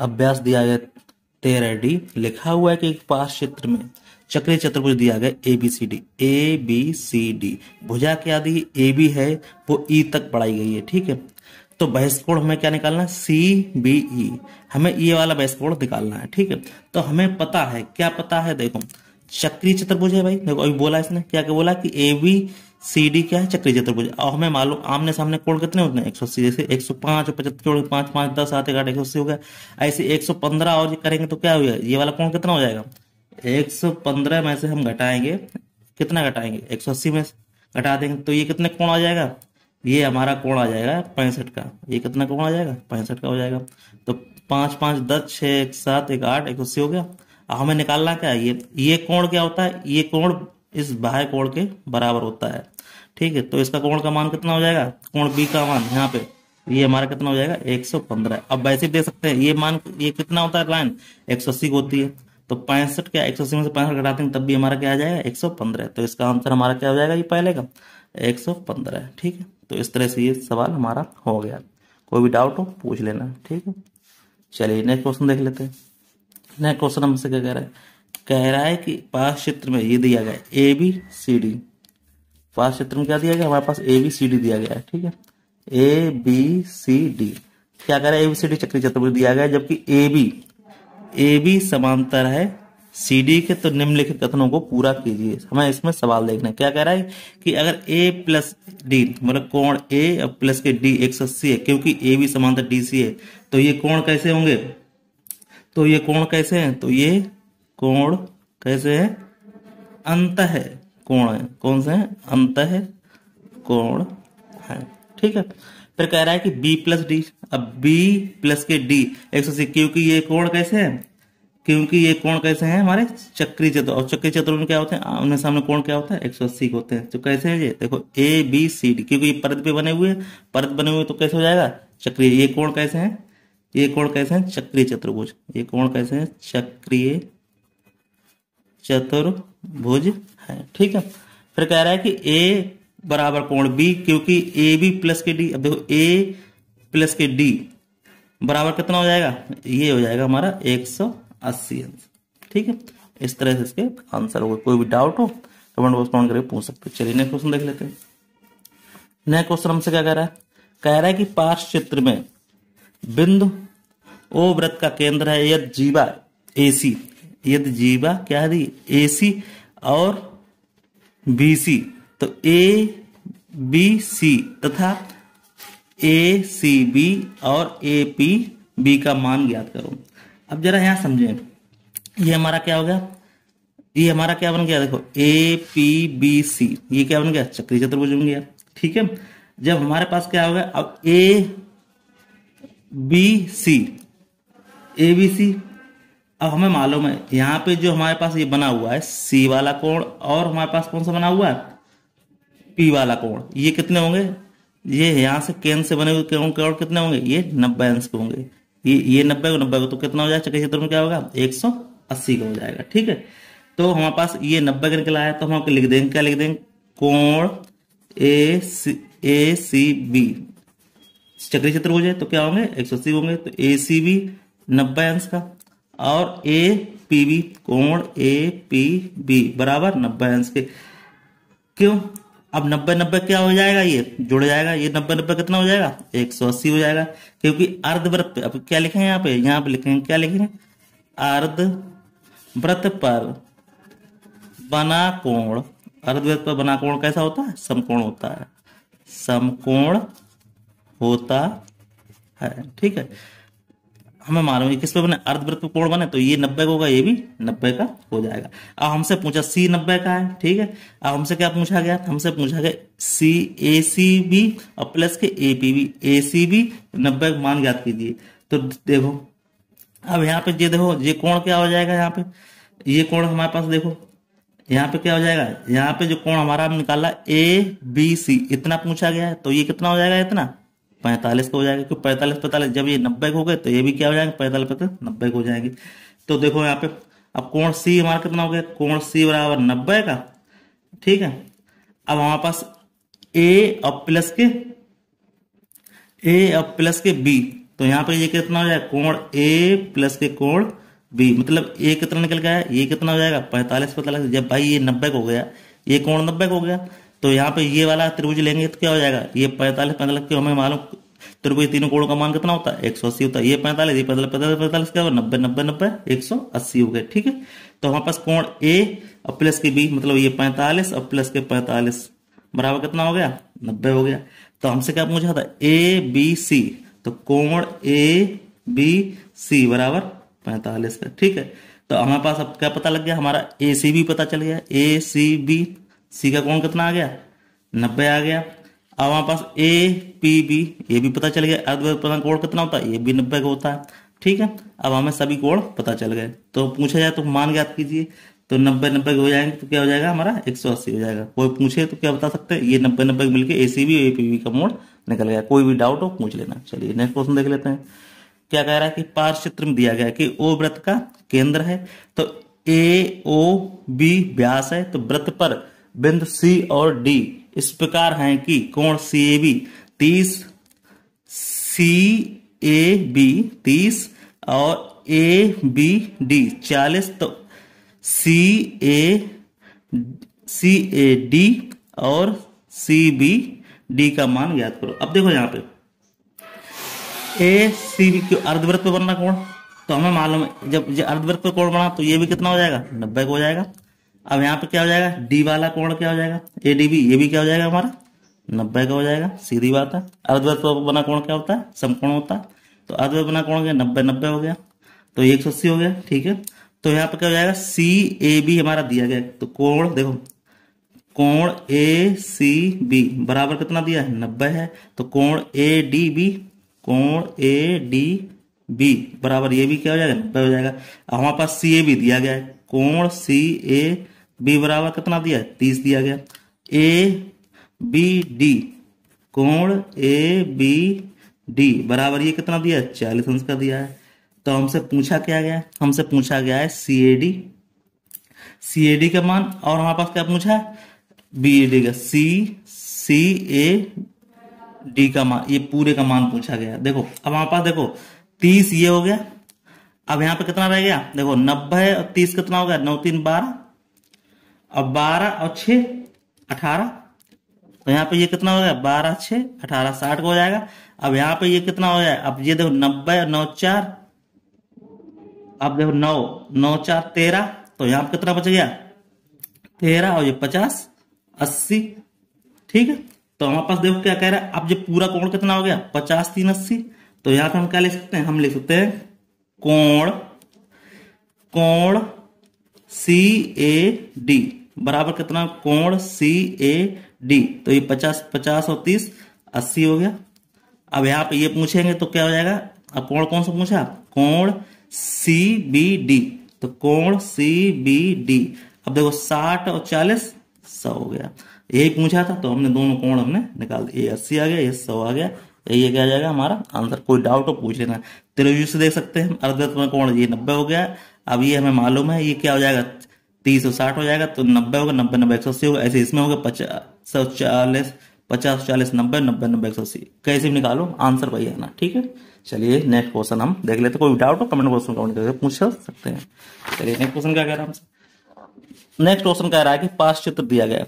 अभ्यास दिया गया तेरह डी लिखा हुआ है कि एक पास क्षेत्र में चक्रीय चतुर्भुज दिया गया A B C D A B C D भुजा क्या दी ए बी है, वो ई e तक बढ़ाई गई है, ठीक है? तो बहस कोण हमें क्या निकालना है? सी बी ई हमें ये वाला बहस कोण निकालना है, ठीक है? तो हमें पता है, क्या पता है? देखो, चक्रीय चतुर्भुज है भाई। देखो, अभी बोला इसने, क्या क्या बोला कि ए बी सी डी क्या है? चक्रीय चतुर्भुज और हमें मालूम, आमने सामने कोण कितने होते हैं? एक सौ अस्सी, जैसे एक सौ पाँच, पचहत्तर पाँच पाँच, दस आते आठ, एक सौ अस्सी हो गया। ऐसे एक सौ पंद्रह और करेंगे तो क्या हो जाएगा ये वाला कोण कितना हो जाएगा? एक सौ पंद्रह में से हम घटाएँगे। कितना घटाएँगे? एक सौ अस्सी में घटा देंगे तो ये कितने कोण आ जाएगा? ये हमारा कोण आ जाएगा पैंसठ का। ये कितना कोण आ जाएगा? पैंसठ का हो जाएगा। तो पाँच पाँच, दस, छह, एक, सात, एक, आठ, एक अस्सी हो गया। हमें निकालना क्या है? ये ये कोण क्या होता है? ये कोण इस बाह्य कोण के बराबर होता है। ठीक है तो इसका कोण का मान कितना हो जाएगा? कोण बी का मान यहाँ पे, ये हमारा कितना हो जाएगा? 115 अब वैसे दे सकते हैं, ये मान, ये कितना होता है लाइन? एक सौ अस्सी होती है। तो पैंसठ क्या, एक सौ अस्सी में से पैंसठ घटाते हैं, तब भी हमारा क्या आ जाएगा? एक सौ पंद्रह। तो इसका आंसर हमारा क्या हो जाएगा ये पहले का? एक सौ पंद्रह। ठीक है तो इस तरह से ये सवाल हमारा हो गया। कोई भी डाउट हो, पूछ लेना। ठीक है, चलिए, नेक्स्ट क्वेश्चन देख लेते हैं। नेक्स्ट क्वेश्चन हमसे क्या कह रहा है? कह रहा है कि पास क्षेत्र में ये दिया गया ए बी सी डी पास क्षेत्र में क्या दिया गया? हमारे पास ए बी सी डी दिया गया है, ठीक है? ए बी सी डी क्या कह रहा है? ए बी सी डी चक्री चतुर्भुज दिया गया जबकि ए बी ए बी समांतर है सी डी के तो निम्नलिखित कथनों को पूरा कीजिए। हमें इसमें सवाल देखना है। क्या कह रहा है कि अगर ए प्लस डी मतलब कोण ए प्लस के डी एक सौ अस्सी है, क्योंकि ए बी समांतर डी सी है तो ये कोण कैसे होंगे? तो ये कोण कैसे हैं? तो ये कोण कैसे है? अंत है। कोण है। कौन से है? अंत है। कोण है। ठीक है। फिर कह रहा है कि b प्लस डी अब b प्लस के d, एक सौ अस्सी, क्योंकि ये कोण कैसे है? क्योंकि ये कोण कैसे हैं हमारे? चक्री चतुर। और चक्री चतुर में क्या होते हैं? आमने सामने कोण क्या होता है? एक सौ अस्सी होते हैं। तो कैसे है ये? देखो ए बी सी डी क्योंकि ये परत पे बने हुए परत बने हुए तो कैसे हो जाएगा? चक्रीय। ये कोण कैसे हैं? ये कोण कैसे हैं? चक्रीय चतुर्भुज। ये कोण कैसे हैं? चक्रीय चतुर्भुज है। ठीक है? फिर कह रहा है कि ए बराबर कोण बी क्योंकि ए बी प्लस के डी अब देखो ए प्लस के डी बराबर कितना हो जाएगा? ये हो जाएगा हमारा एक सौ अस्सी अंश। ठीक है? इस तरह से इसके आंसर होगा। कोई भी डाउट हो कमेंट बॉक्स कमेंट करके पूछ सकते चलिए नेक्स्ट क्वेश्चन देख लेते हैं। नेक्स्ट क्वेश्चन हमसे क्या कह रहा है? कह रहा है कि पार्श चित्र में बिंदु ओ वृत्त का केंद्र है, यद जीवा एसी यद जीवा, क्या है ए सी और बी सी तो ए बी सी तथा ए सी बी और ए पी बी का मान ज्ञात करो। अब जरा यहाँ समझें। ये हमारा क्या हो गया? ये हमारा क्या बन गया? देखो ए पी बी सी ये क्या बन गया? चक्री चतुर्भुज बन गया। ठीक है? जब हमारे पास क्या होगा अब ए बी सी ए बी सी अब हमें मालूम है, यहाँ पे जो हमारे पास ये बना हुआ है सी वाला कोण, और हमारे पास कौन सा बना हुआ है? पी वाला कोण। ये कितने होंगे? ये यहाँ से केंद्र से बने हुए कोण कितने होंगे? ये नब्बे अंश के होंगे। ये ये नब्बे को नब्बे को तो कितना हो जाएगा? चक्कर क्षेत्र में क्या होगा? एक सौ अस्सी का हो जाएगा, ठीक है? तो हमारे पास ये नब्बे का निकला है तो हम आपको लिख देंगे, क्या लिख देंगे? कोण ए सी ए सी बी चक्री क्षेत्र हो जाए तो क्या होंगे? एक सौ अस्सी होंगे तो ए सी बी नब्बे अंश का। और ए पी बी कोण ए पी बी बराबर नब्बे अंश के। क्यों? अब नब्बे नब्बे क्या हो जाएगा? ये जुड़ जाएगा। ये नब्बे नब्बे कितना हो जाएगा? एक सौ अस्सी हो जाएगा। क्योंकि अर्धव्रत पे, अब क्या लिखेंगे यहाँ पे? यहाँ पे लिखेंगे क्या लिखेंगे अर्ध व्रत पर बना कोण। अर्धव्रत पर बना कोण कैसा होता है? समकोण होता है। समकोण होता है। ठीक है? हमें मालूम है किस पे बने? अर्धवृत्त कोण बने तो ये नब्बे का होगा, ये भी नब्बे का हो जाएगा। अब हमसे पूछा, सी नब्बे का है? ठीक है। अब हमसे क्या पूछा गया? हमसे पूछा गया, सी, ए, सी, बी और प्लस के A, P, B, A, C, B नब्बे मान ज्ञात कीजिए। तो देखो, अब यहाँ पे ये देखो, ये कोण क्या हो जाएगा यहाँ पे? ये कोण हमारे पास देखो, यहाँ पे क्या हो जाएगा? यहाँ पे जो कोण हमारा निकाला, ए, बी, सी, इतना पूछा गया है। तो ये कितना हो जाएगा इतना? पैंतालीस का हो जाएगा, क्योंकि पैंतालीस पैंतालीस, जब ये नब्बे हो गए तो ये भी क्या हो जाएँगे? पैंतालीस पैंतालीस, नब्बे हो जाएँगे। तो देखो यहाँ पे, अब कोण सी हमारा कितना हो गया? कोण सी बराबर नब्बे का, ठीक है? अब हमारे पास ए और प्लस के ए और प्लस के बी तो यहाँ पे ये कितना हो जाएगा? कोण ए प्लस के कोण बी मतलब ए कितना निकल गया? ये कितना हो जाएगा? पैंतालीस पैंतालीस, जब भाई ये नब्बे हो गया, ये कोण नब्बे हो गया तो यहाँ पे ये वाला त्रिभुज लेंगे तो क्या हो जाएगा? ये पैंतालीस पैंतालीस क्यों हमें मालूम? त्रिभुज तीनों कोणों का मान कितना होता है? एक सौ अस्सी होता है। ये पैंतालीस ये पैंतालीस पैंतालीस पैंतालीस क्या होगा? नब्बे नब्बे नब्बे, एक सौ अस्सी हो गए, ठीक है? तो हमारे पास कोण ए और प्लस के बी मतलब ये पैंतालीस और प्लस के पैंतालीस, बराबर कितना हो गया? नब्बे हो गया। तो हमसे क्या पूछा था? A, B, C. तो कोण ए, बी, सी बराबर पैंतालीस का ठीक है? तो हमारे पास अब क्या पता लग गया? हमारा ए, सी बी पता चल गया। ए, सी, बी सी का कोण कितना आ गया? नब्बे आ गया। अब हमारे पास ए पी बी ये भी पता चल गया। अर्धवर्ग कोण कितना होता है? ये भी नब्बे का होता है। ठीक है? अब हमें सभी कोण पता चल गए। तो पूछा जाए तो मान ज्ञात कीजिए। तो नब्बे नब्बे हो जाएँगे तो क्या हो जाएगा हमारा? एक सौ अस्सी हो जाएगा। कोई पूछे तो क्या बता सकते हैं? ये नब्बे नब्बे मिलकर A C B A P B का मोड़ निकल गया। कोई भी डाउट हो, पूछ लेना। चलिए नेक्स्ट क्वेश्चन देख लेते हैं। क्या कह रहा है कि पार्श चित्र में दिया गया कि ओ व्रत का केंद्र है? तो ए ओ बी व्यास है। तो व्रत पर बिंदु सी और डी इस प्रकार हैं कि कोण सी ए बी, तीस, सी ए बी, तीस और ए बी डी, चालीस तो सी ए सी ए डी और सी बी डी का मान याद करो। अब देखो यहाँ पे। ए, सी बी क्यों? अर्धवृत्त पे बनना कोण? तो हमें मालूम है, जब अर्धवृत्त पे कोण बना तो ये भी कितना हो जाएगा? नब्बे को हो जाएगा। अब यहाँ पे क्या हो जाएगा? डी वाला कोण क्या हो जाएगा? ए डी बी ये भी क्या हो जाएगा हमारा? नब्बे का हो जाएगा, सीधी बात है। अर्धवृत्त बना कोण क्या होता है? समकोण होता है। तो अर्धवृत्त बना कोण गया, नब्बे नब्बे हो गया। तो एक सौ अस्सी हो गया, ठीक है। तो यहाँ पे क्या हो जाएगा? सी ए बी हमारा दिया गया। तो कोण, देखो, कोण ए सी बी बराबर कितना दिया है? नब्बे है। तो कोण ए डी बी कोण ए डी बी बराबर ये भी क्या हो जाएगा? नब्बे हो जाएगा। हमारे पास सी ए भी दिया गया है। कोण सी ए बी बराबर कितना दिया है? तीस दिया गया। A, B, D. कोण? A, B, D. बराबर ये कितना दिया है? चालीस अंश का दिया है। तो हमसे पूछा क्या गया? हमसे पूछा गया है सी A D C A D का मान और हमारे पास क्या पूछा है? बी ए डी का। सी सी ए डी का मान ये पूरे का मान पूछा गया देखो, अब हमारे पास देखो, तीस ये हो गया। अब यहाँ पे कितना रह गया? देखो, नब्बे और तीस कितना हो गया? नौ, तीन, बारह। अब बारह और छ अठारह। तो यहाँ पे ये कितना हो गया? बारह छ अठारह, साठ को हो जाएगा। अब यहाँ पे ये कितना हो गया अब ये देखो, नब्बे नौ, चार। अब देखो, नौ नौ, चार, तेरह। तो यहाँ पे कितना बच गया? तेरह और ये पचास, अस्सी। ठीक है? तो हमारे पास देखो क्या कह रहा है। अब ये पूरा कोण कितना हो गया? पचास, तीन, अस्सी। तो यहाँ पे हम क्या लिख सकते हैं? हम लिख सकते हैं कोण कोण सी ए डी बराबर कितना? कोण सी ए डी तो ये पचास पचास और तीस, अस्सी हो गया। अब यहाँ पे ये पूछेंगे तो क्या हो जाएगा? अब कोण कौन सा पूछा? कोण सी बी डी तो कोण सी बी डी अब देखो, साठ और चालीस, सौ हो गया। यही पूछा था तो हमने दोनों कोण हमने निकाल ये अस्सी आ गया, ये सौ आ गया। ये क्या जाएगा? हमारा आंसर। कोई डाउट हो, पूछ लेना। त्रिभुज से देख सकते हैं। अर्धवृत्त कोण? ये नब्बे हो गया। अब ये हमें मालूम है, ये क्या हो जाएगा? तीस और साठ हो जाएगा तो नब्बे होगा, नब्बे नब्बे, एक सौ अस्सी होगा, ऐसे इसमें होगा पचास सौ चालीस, पचास, चालीस, नब्बे नब्बे नब्बे, एक सौ अस्सी। कैसे भी निकालो, आंसर वही है ना, ठीक है? चलिए नेक्स्ट क्वेश्चन हम देख लेते कोई डाउट हो कमेंट क्वेश्चन कमेंट करके पूछ सकते हैं। चलिए नेक्स्ट क्वेश्चन क्या कह रहा है नेक्स्ट क्वेश्चन कह रहा है कि पास चित्र दिया गया।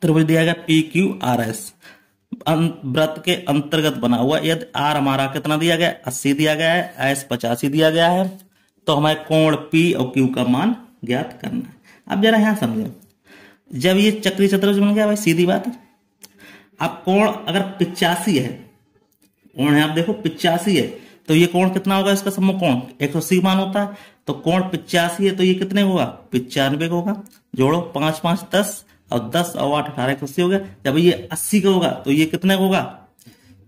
त्रिभुज दिया गया पी क्यू आर एस व्रत के अंतर्गत बना हुआ, यदि आर हमारा कितना दिया गया? अस्सी दिया गया है एस पचासी दिया गया है। तो हमें कोण पी और क्यू का मान ज्ञात करना है। अब जरा यहाँ समझे। जब ये चक्री चतुर्भुज बन गया भाई, सीधी बात है। अब कोण अगर पिचासी है, कोण है, आप देखो पिचासी है तो ये कोण कितना होगा इसका सम्मुख कोण? एक सौ अस्सी मान होता है। तो कोण पिचासी है तो ये कितने होगा? पिचानवे होगा। जोड़ो, पाँच पाँच, दस, और दस, और आठ, अठारह, एक अस्सी हो गया। जब ये अस्सी का होगा तो ये कितने होगा?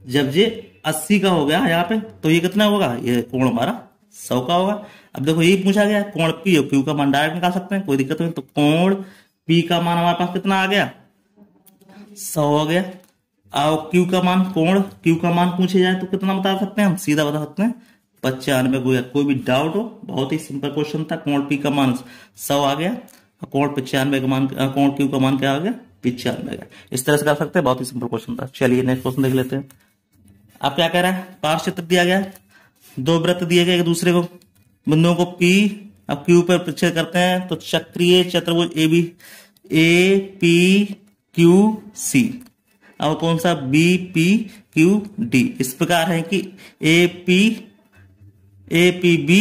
जब ये अस्सी का हो गया यहाँ पे तो ये कितना होगा? ये कोण हमारा सौ का होगा। अब देखो, यही पूछा गया कोण पी और क्यू का मान डायरेक्ट निकाल सकते हैं, कोई दिक्कत नहीं। तो कोण पी का मान हमारे पास कितना आ गया? सौ हो गया। और क्यू का मान कोण क्यू का मान पूछे जाए तो कितना बता सकते हैं? हम सीधा बता सकते हैं, पचानवे कोई भी डाउट हो, बहुत ही सिंपल क्वेश्चन था कोण पी का मान सौ आ गया कोण पिचानवे का मान कोण क्यू का मान क्या आ गया? पिचानवे का इस तरह से कर सकते हैं, बहुत ही सिंपल क्वेश्चन था। चलिए नेक्स्ट क्वेश्चन देख लेते हैं। अब क्या कह रहे हैं? पार्श चित्र दिया गया, दो व्रत दिए गए एक दूसरे को। बिंदुओं को पी अब क्यू पर प्रक्षेप करते हैं तो चक्रीय चतुर्भुज A B A P Q C अब कौन सा बी पी क्यू डी इस प्रकार है कि A P A P B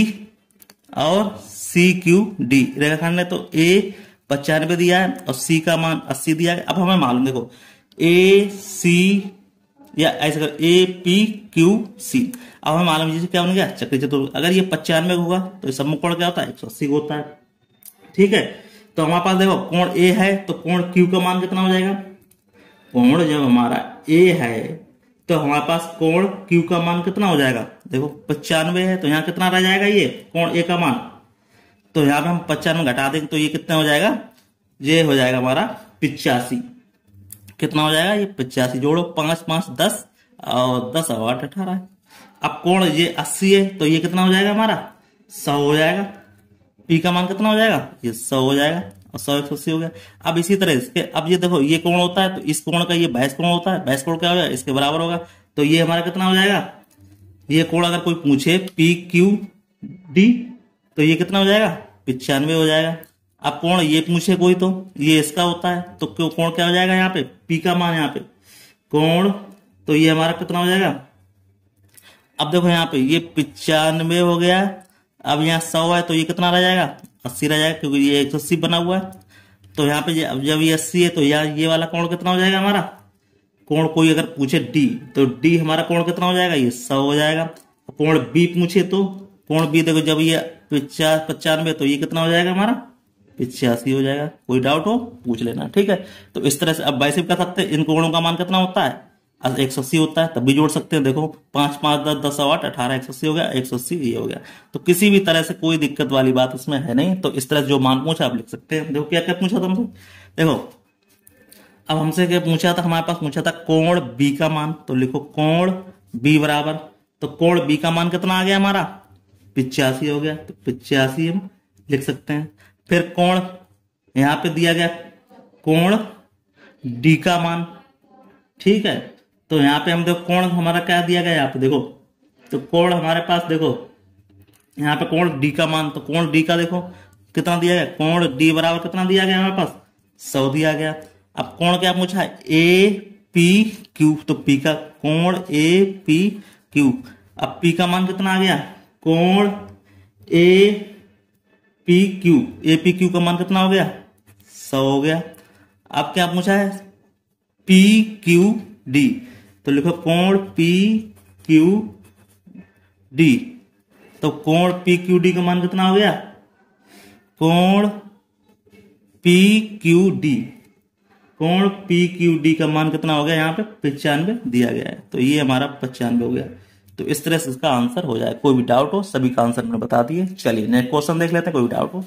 और सी क्यू डी रेखाखंड ने तो ए पचानवे दिया है और सी का मान अस्सी दिया है। अब हमें मालूम, देखो ए सी या ऐसे कर ए पी क्यू सी अब हमें मालूम जैसे क्या बन गया चक्री चतुर्भुज। अगर ये पचानवे होगा तो सब कोण क्या होता है? एक सौ अस्सी होता है। ठीक है? तो हमारे पास देखो, कोण ए है तो कोण क्यू का मान कितना हो जाएगा? कोण जब हमारा ए है तो हमारे पास कोण क्यू का मान कितना हो जाएगा? देखो, पचानवे है तो यहाँ कितना रह जाएगा ये? कोण ए का मान। तो यहाँ पे हम पचानवे घटा देंगे तो ये कितना हो जाएगा? ये हो जाएगा हमारा पिचासी। कितना हो जाएगा? ये पिचासी जोड़ो, पाँच पाँच, दस, और दस, और आठ, अठारह। अब कोण ये अस्सी है तो ये कितना हो जाएगा हमारा? सौ हो जाएगा। पी का मान कितना हो जाएगा? ये सौ हो जाएगा, और सौ एक सौ अस्सी हो गया। अब इसी तरह इसके अब ये देखो, ये कोण होता है तो इस कोण का ये बैस कोण होता है। बैस कोण क्या होगा? इसके बराबर होगा। तो ये हमारा कितना हो जाएगा? ये कोण अगर कोई पूछे, पी, क्यू, डी तो ये कितना हो जाएगा? पिचानवे हो जाएगा। अब कोण ये पूछे कोई तो। ये इसका होता है। तो क्यों? कोण क्या हो जाएगा यहाँ पे? पी का मान यहाँ पे। कोण तो ये हमारा कितना हो जाएगा? अब देखो यहाँ पे, ये पिचानवे हो गया। अब यहाँ सौ है तो ये कितना रह जाएगा? अस्सी रह जाएगा, क्योंकि ये एक सौ अस्सी बना हुआ है। तो यहाँ पे अब जब ये अस्सी है तो यहाँ ये वाला कोण कितना हो जाएगा हमारा? कोण कोई अगर पूछे डी तो डी हमारा कोण कितना हो जाएगा? ये सौ हो जाएगा। कोण बी पूछे तो। कोण बी देखो, जब ये पचास पचानवे तो ये कितना हो जाएगा हमारा? पिछयासी हो जाएगा। कोई डाउट हो, पूछ लेना, ठीक है? तो इस तरह से अब भी कर सकते हैं। इन कोणों का मान कितना होता है? एक सौ अस्सी होता है, तब भी जोड़ सकते हैं। देखो, पाँच पाँच, दस दस आठ, अठारह, एक सौ अस्सी हो गया, एक सौ अस्सी ये हो गया। तो किसी भी तरह से कोई दिक्कत वाली बात इसमें है नहीं। तो इस तरह जो मान पूछा, आप लिख सकते हैं। देखो क्या क्या पूछा था हमसे? देखो, अब हमसे क्या पूछा था? हमारे पास पूछा था कोण बी का मान। तो लिखो कोण बी बराबर। तो कोण बी का मान कितना आ गया हमारा? पिचासी हो गया। तो पिचासी हम लिख सकते हैं। फिर कोण? यहाँ पे दिया गया कोण डी का मान। ठीक है? तो यहाँ पे हम देखो कोण हमारा क्या दिया गया? यहाँ पे देखो। तो कोण हमारे पास देखो। यहाँ पे कोण डी का मान। तो कोण डी का देखो। कितना दिया गया? कोण डी बराबर कितना दिया गया हमारे पास? सौ दिया गया। अब कोण क्या पूछा ए, पी, क्यू। तो पी का कोण ए, पी, क्यू। अब पी का मान कितना आ गया? कोण A P Q A P Q का मान कितना हो गया? सौ हो गया। अब क्या पूछा है? पी क्यू डी तो लिखो कोण पी क्यू डी तो कोण पी क्यू डी का मान कितना हो गया? कोण पी क्यू डी कोण पी क्यू डी का मान कितना हो गया? यहाँ पे पचानवे दिया गया है। तो ये हमारा पचानवे हो गया। तो इस तरह से इसका आंसर हो जाए। कोई भी डाउट हो, सभी का आंसर मैंने बता दिए। चलिए नेक्स्ट क्वेश्चन देख लेते हैं, कोई भी डाउट हो।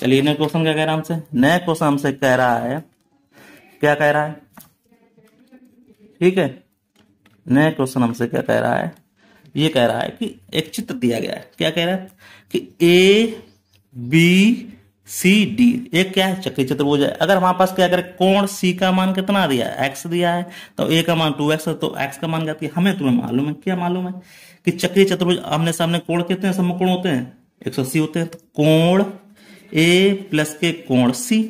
चलिए नेक्स्ट क्वेश्चन क्या कह रहा है हमसे? नेक्स्ट क्वेश्चन हमसे कह रहा है, क्या कह रहा है? ठीक है। नेक्स्ट क्वेश्चन हमसे क्या कह रहा है? ये कह रहा है कि एक चित्र दिया गया है। क्या कह रहा है? कि ए बी सी, डी एक क्या है? चक्री चतुर्भुज है अगर हमारे पास क्या करें कोण सी का मान कितना दिया है? एक्स दिया है तो ए का मान टू एक्स है तो एक्स का मान क्या हमें तुम्हें मालूम है। क्या मालूम है? कि चक्री चतुर्भुज, आमने सामने कोण कितने समकोण होते हैं। एक सौ अस्सी होते हैं। तो कोण ए प्लस के कोण सी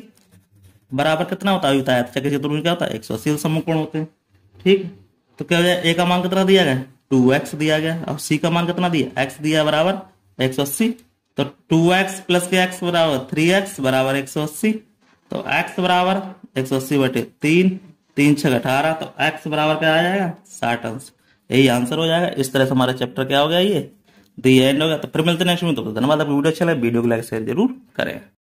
बराबर कितना होता है? बताया चक्री चतुर्भुज क्या होता है? एक सौ अस्सी समकोण होते हैं। ठीक? तो क्या हो जाए ए का मान कितना दिया गया? टू एक्स दिया गया। और सी का मान कितना दिया? एक्स दिया बराबर एक सौ अस्सी। तो टू एक्स प्लस के एक्स बराबर थ्री एक्स बराबर एक सौ अस्सी तो एक्स बराबर एक सौ अस्सी बटे तीन तीन छह अठारह तो एक्स बराबर क्या आ जाएगा? साठ अंश। यही आंसर हो जाएगा। इस तरह से हमारा चैप्टर क्या हो गया ये? दी एंड हो गया। तो फिर मिलते नेक्स्ट में। तो धन्यवाद। वीडियो अच्छा लगे, वीडियो को लाइक शेयर ज़रूर करें।